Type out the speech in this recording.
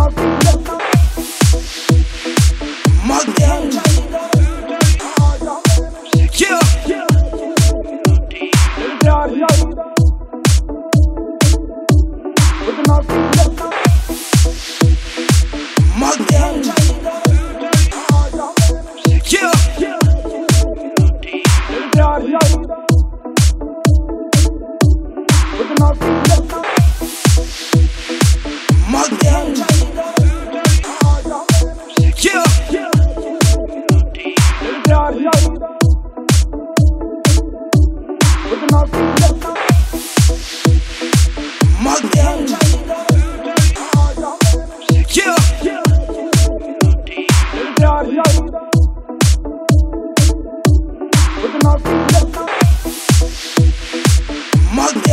Yeah. Magden. Magden.